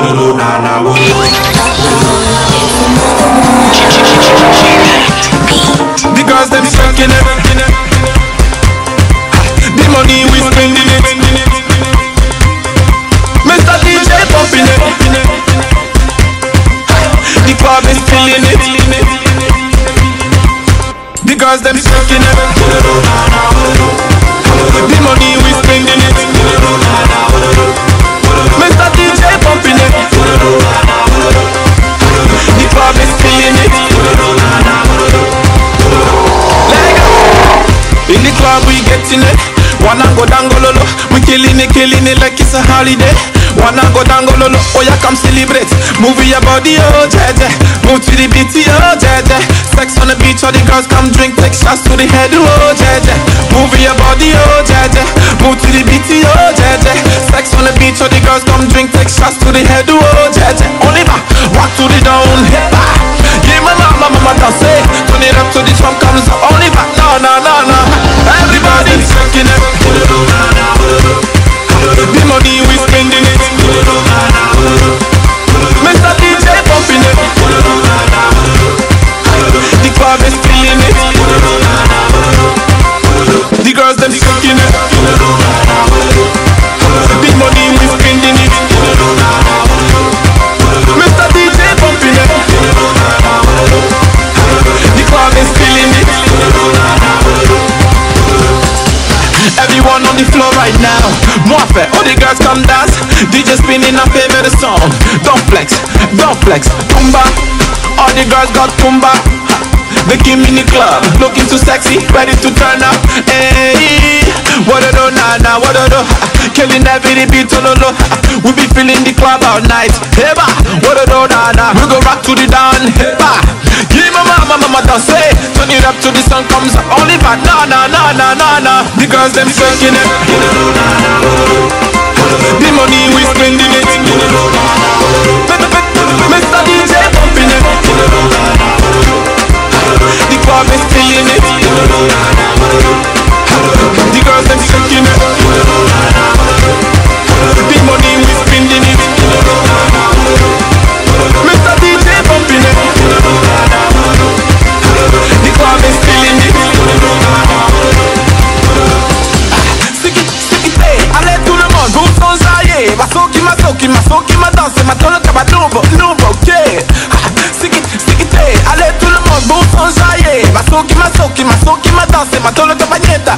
wololo, na na wololo. The them shaking it. The money we spending it. Mr. DJ pumping it. The club is killing it. The girls them shaking it. We getting it. Wanna go dangololo, we killing it, killing it like it's a holiday. Wanna go dangololo, oh yeah, come celebrate. Move your body, oh jeje. Move to the beat, oh jeje. Sex on the beach, all the girls come drink, take shots to the head, oh jeje. All the girls come dance. DJ spinning our favorite song. Don't flex, don't flex. Tumba, all the girls got tumba. They came in the club, looking too sexy, ready to turn up. Hey, what a do, na na, what a do. Killing every beat, oh no no. We be feeling the club all night. Hey ba, what a do, na na. We go rock to the dawn. Hey ba, give me mama, mama dance. Hey, turn it up to the sun comes up. Only but na na na na na na. The girls them shaking it. The money we spending it. Mr. DJ pumping it. The club is killing it. The girls them shaking it. masoki masoki madanse matoloka banubo nubo ok. Sikite eh. ale tout le monde bosanjaye masoki masoki masoki madanse matoloka banyeta